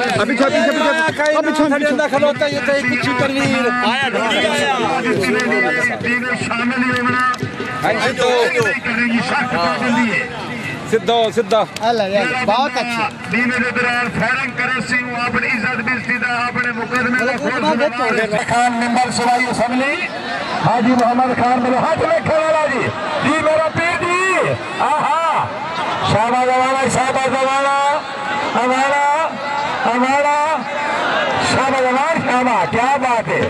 ہے سدھا سدھا بہت اچھا دین دے دوران فائرنگ کرے سی وہ اپنی عزت بھی سیدھا اپنے مقدمے کا فورس خان ممبر سوائی اسمبلی حاجی محمد خان میرے ہاتھ میں کھڑا جی۔ جی میرا پیر جی۔ آہا۔ شابہ زمانہ شابہ زمانہ ہمارا ہمارا شابہ زمان شابہ کیا بات ہے؟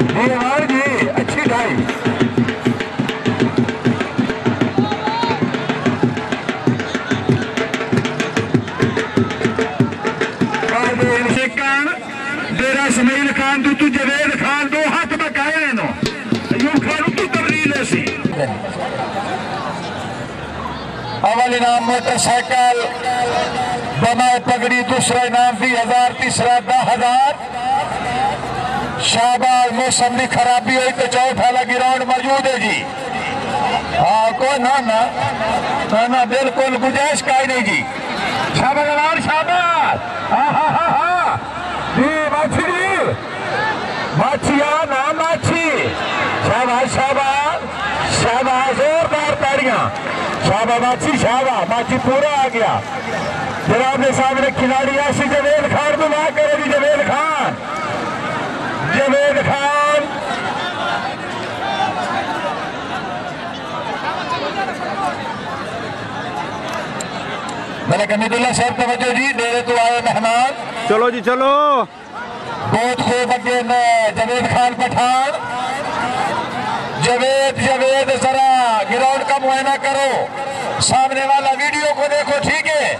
جی ہمار جی اچھی ڈھائی۔ ڈیرا سمیل خان تو جوید خان دو ہاتھ بکائے ہیں نو۔ ایوب خان تو تبریل ہے سی۔ اول انعام موٹر سائیکل۔ بمائے پگڑی دوسرا انعام بھی ہزار، تیسرا دہ ہزار۔ شہباز موسم کی خرابی ہوئی تو چوتھا والا گراؤنڈ موجود ہے جی۔ ہاں کو نا نا نا نا بالکل گنجائش کا ہی نہیں جی۔ شاباز شہباز شہباز ہاں ہاں ہاں ہاں۔ جی ماچھی جی۔ ماچھیا نا ماچھی۔ ہاں، شہباز شہباز شہباز زوردار پیڑیاں شہباز ماچھی شہباز ماچھی پورا آ گیا۔ جناب نے سامنے کھلاڑی ایسی جوید خان کو نہ کرے گی جوید خان۔ جوید خان۔ ملک حمید اللہ صاحب توجہ جی ڈیرے تو آئے مہمان۔ چلو جی چلو۔ بہت خوب اگے میں جوید خان پٹھان۔ جوید جوید ذرا گراؤنڈ کا معائنہ کرو۔ سامنے والا ویڈیو کو دیکھو ٹھیک ہے۔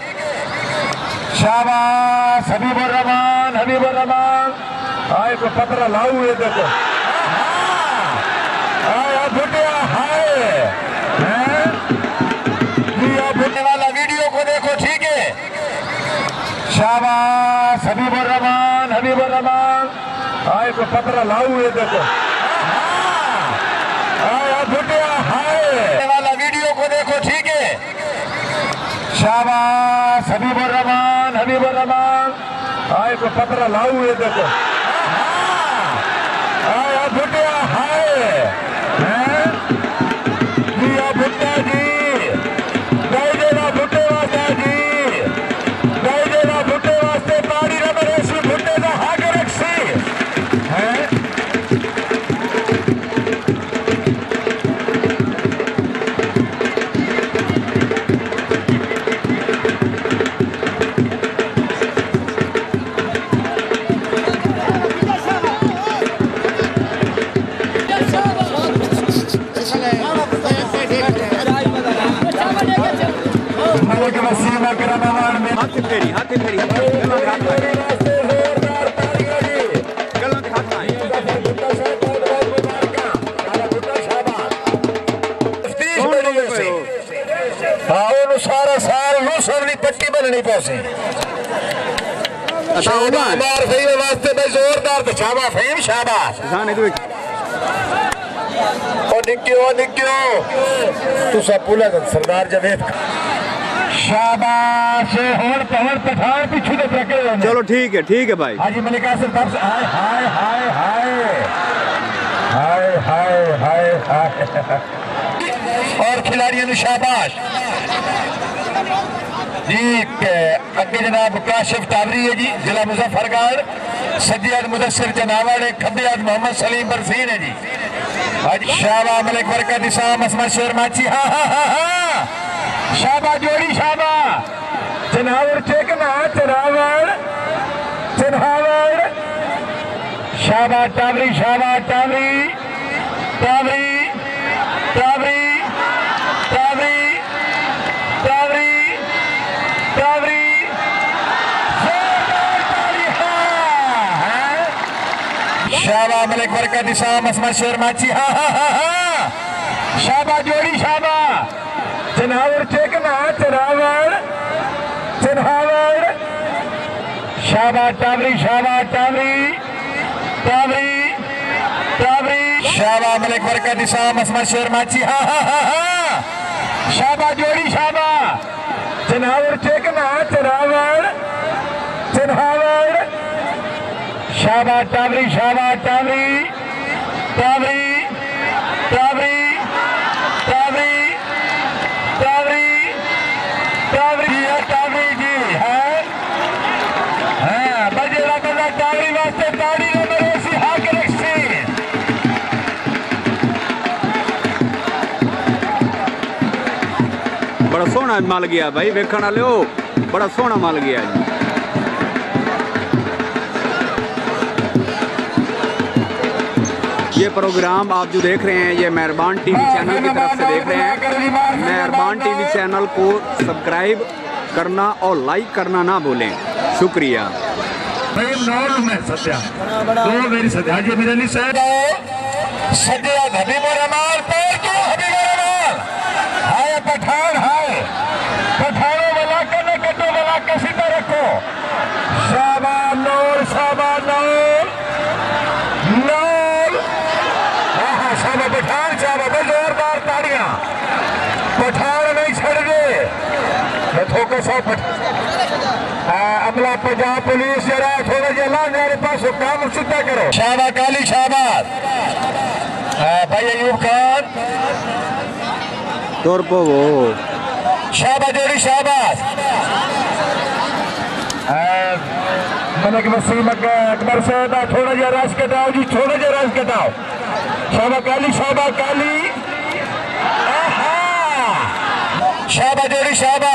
شاباش، حبیب الرحمان حبیب الرحمان آئے کو پترہ لاؤ ہوئے دیکھو. آیا بھٹیا ہائے ہیں؟ لیا بھٹنے والا ویڈیو کو دیکھو، ٹھیک ہے؟ شاباش، حبیب الرحمان حبیب الرحمان آئے کو پترہ لاؤ ہوئے دیکھو. والا ویڈیو کو دیکھو، ٹھیک ہے؟ شاباش، حبیب الرحمان کا نام آئے کو پترا لاؤ دیکھو شاباش فہیم واسطے بھائی زوردار تو شاباش فہیم شاباش جان ادھر او نکیو او نکیو۔ تو سب پولا دن سردار جوید شاباش ہون پہن پٹھان پیچھو دے پرکے ہونے۔ چلو ٹھیک ہے ٹھیک ہے بھائی۔ حاجی آصف قبض ہائے ہائے ہائے ہائے۔ ہائے ہائے ہائے ہائے۔ اور کھلاڑیوں شاباش جی جناب کاشف تابری ہے جی ضلع مظفرگار گڑھ سجیاد مدثر جناور ہے محمد سلیم برزین ہے جی۔ آج شابہ ملک برکت اسام اسمت شیر ماچی ہاں ہاں ہاں ہاں۔ شابہ جوڑی شابہ جناور چیکنا جناور جناور شابہ تابری شابہ تابری۔ تابری تابری۔ شابہ ملک برکت نشام اسمت شیر ماچی ہاں ہاں ہاں ہاں شابہ جوڑی شابہ تنہاور چیکنا، تنہاور تنہاور۔ شابہ تابری شابہ تابری تابری تابری شابہ ملک برکت نشام اسمت شیر ماچی ہاں ہاں ہاں ہاں شابہ جوڑی شابہ تنہاور چیکنا، تنہاور تنہاور۔ شابا ٹاوری شابا ٹاوری ٹاوری ٹاوری ٹاوری ٹاوری ٹاوری ٹاوری جی ہاں، ہے جی ہاں،, ہاں بجے بندہ ٹاوری واسطے ٹاوری نمبر ایسی ہاک رکھسی بڑا سونا مل گیا بھائی، ویکھن والے بڑا سونا مل گیا جی۔ یہ پروگرام آپ جو دیکھ رہے ہیں یہ مہربان ٹی وی چینل کی طرف سے دیکھ رہے ہیں۔ مہربان ٹی وی چینل کو سبسکرائب کرنا اور لائک کرنا نہ بھولیں۔ شکریہ۔ سدیا مور امار پیر کیوں ہائے گیا۔ پٹھان نہیں چھڑ گئے تھوکا سو عملہ پنجاب پولیس جڑا تھوڑا جہا اللہ میرے پاس حکام شدہ کرو۔ شاہبہ کالی شاہبہ بھائی ایوب خان۔ دور پو گو شاہبہ جوڑی شاہبہ ملک وسیم اکبر صاحب تھوڑا جا رش کٹاؤ جی تھوڑا جا رش کٹاؤ۔ شعبہ کالی شعبہ کالی۔ شابہ جوری شابہ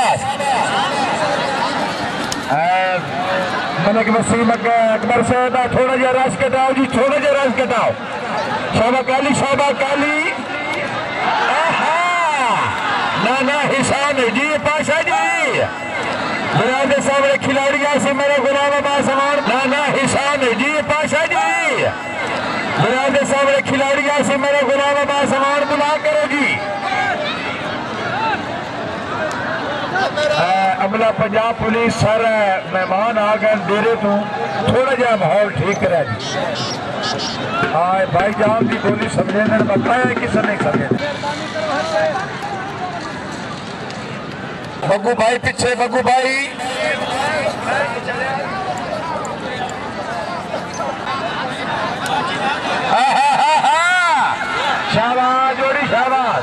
ملک وسیم اکبر صاحب تھوڑا جا رش کٹاؤ جی تھوڑا جا رش کٹاؤ شابہ کالی شابہ کالی۔ نا نا حسان جی پاشا جی۔ براد سامنے کھلاڑی آسی میرا غلام عباس امان۔ نانا حسان جی پاشا جی۔ براد سامنے کھلاڑی آسی میرا غلام عباس امان۔ عملہ پنجاب پولیس سارا مہمان آ گئے ڈیرے تو تھوڑا جہا ماحول ٹھیک رہا جی آئے بھائی جان کی گولی سمجھے نے بتایا کسی نہیں سمجھے بگو بھائی پیچھے بگو بھائی شاہباز جوڑی شاہباز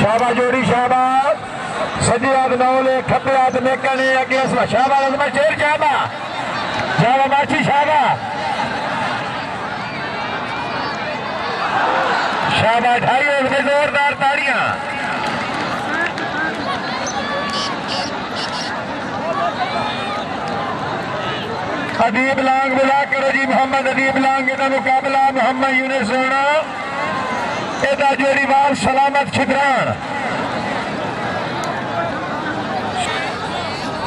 شاہباز جوڑی شاہباز سجے ہاتھ نولے کھبے ہاتھ نیکنے اگے اسما شابا اسما شیر شابا شابا ماچی شابا شابا ڈھائی اس میں زوردار تاریاں عدیب لانگ بلا کرو جی محمد عدیب لانگ ادھا مقابلہ محمد یونس ہونا ادھا جو رواج سلامت چھتران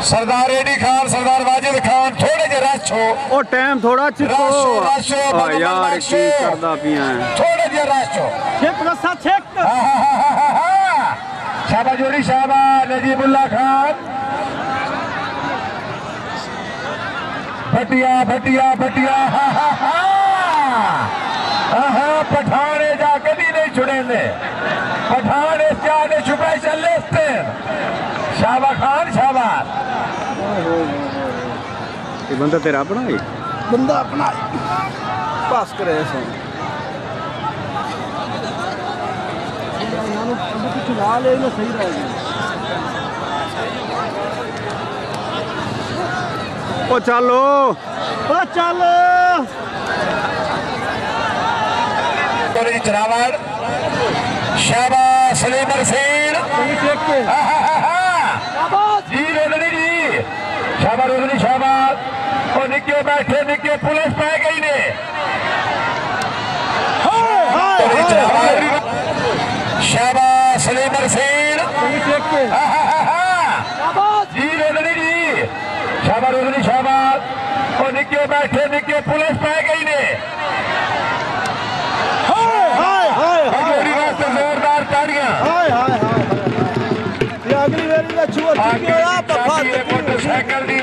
سردار ایڈی خان سردار واجد خان تھوڑے جے رش ہو۔ او ٹائم تھوڑا چھکو رش ہو رش ہو یار کی کردا پیاں تھوڑے جے رش ہو۔ چھک رسا چھک۔ ہاں، ہاں، ہاں، شابا جوری شابا نجیب اللہ خان۔ بھٹیا بھٹیا بھٹیا۔ ہا ہا ہا ہا پٹھانے جا کبھی نہیں چھڑے نے۔ پٹھانے چاہنے چھپے چلے اس شابا خان ਇਹ ਬੰਦਾ ਤੇਰਾ ਆਪਣਾ ਹੈ? ਬੰਦਾ ਆਪਣਾ ਪਾਸ ਕਰਿਆ ਸੋ ਨੂੰ। ਉਹ ਚੱਲੋ ਉਹ ਚੱਲ। ਕਰੀ ਚਰਾਵੜ। ਸ਼ਾਬਾਸ਼ ਸਲੀਮਰ ਸੇਨ। ਜੀ ਰੋਦਣੀ ਜੀ। ਸ਼ਾਬਾਸ਼ ਰੋਦਣੀ ਸ਼ਾਬਾਸ਼। دیکھو نکے بیٹھے نکے پولیس پہ گئی نے شہباز سلیم سین۔ ہاں، ہاں، ہاں، جی روزنی جی۔ شہباز روزنی شہباز۔ اور نکے بیٹھے نکے پولیس پہ گئی نے زوردار تاریاں۔ موٹر سائیکل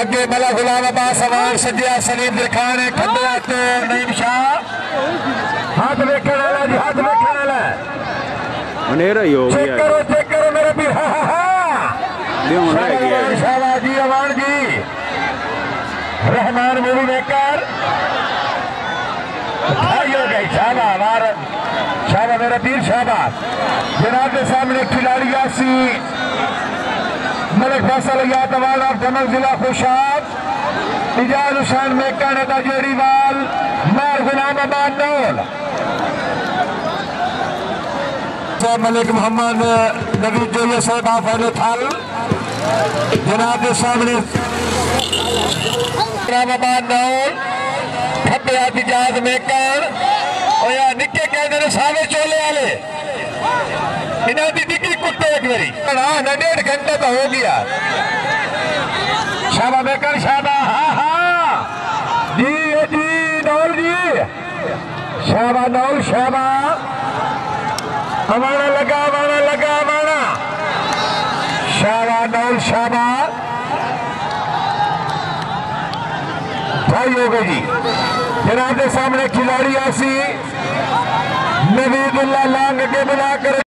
اگے ملا غلام عباس عوام سجیا سلیم درخان کھڈیا تے نعیم شاہ۔ ہاتھ ویکھن والا جی ہاتھ ویکھن والا۔ انھیرا ہی ہو گیا۔ چیک کرو چیک کرو میرے بھی ہاں ہاں ہاں۔ دیو رہ گیا۔ انشاءاللہ جی عوام جی۔ رحمان مووی میکر۔ بھائیوں کا شابہ ہمارا شابہ میرا پیر شابہ۔ جناب کے سامنے کھلاڑی یاسی، ملک فیصل یاد والا دمک ضلع خوشاب اجاز حسین میکر ندا جیریوال میر غلام آباد نول۔ ملک محمد نبی جو یہ صاحب آفر تھال۔ جناب کے سامنے لڳا لڳا شاباد شاباد بھائی ہو گئی جی۔ جناب سامنے کھلاڑی آسی۔ نوید اللہ لانگ کے بلا کر